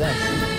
sense.